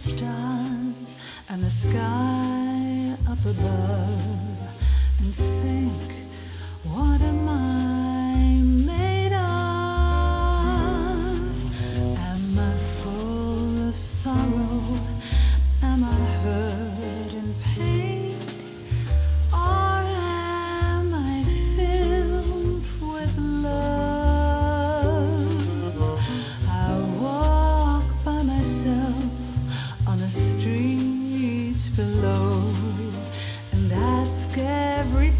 stars and the sky up above.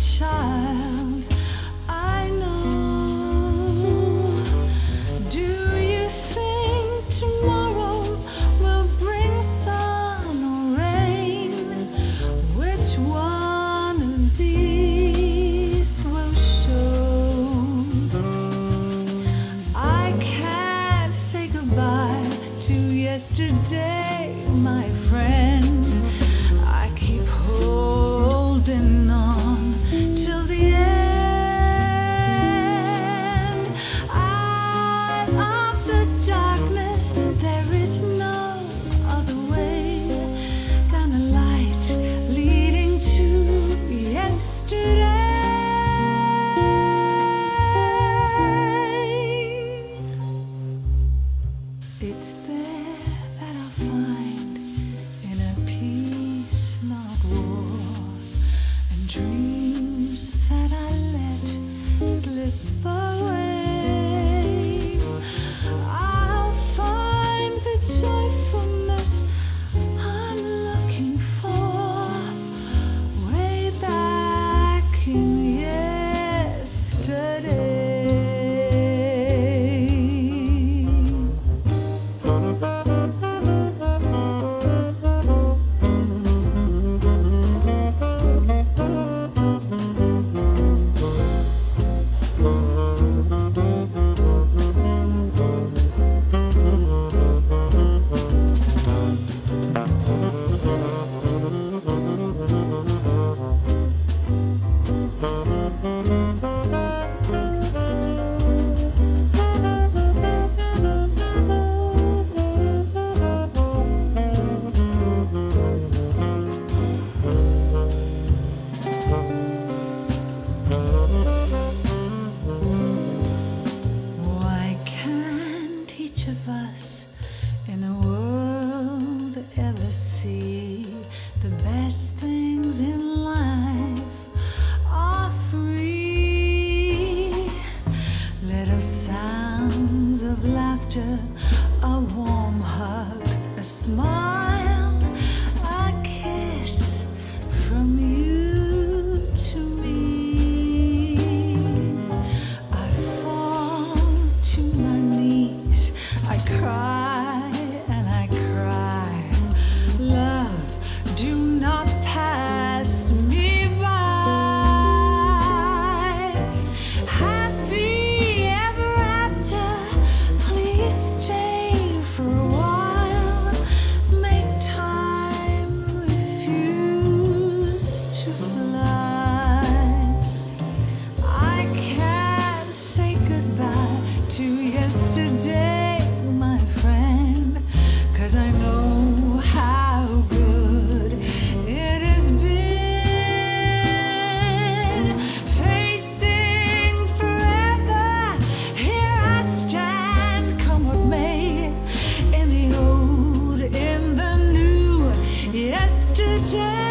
child I know. Do you think tomorrow will bring sun or rain? Which one of these will show? I can't say goodbye to yesterday, my friend. It's there that I find in a peace not war and dreams that I let slip. cry. yeah.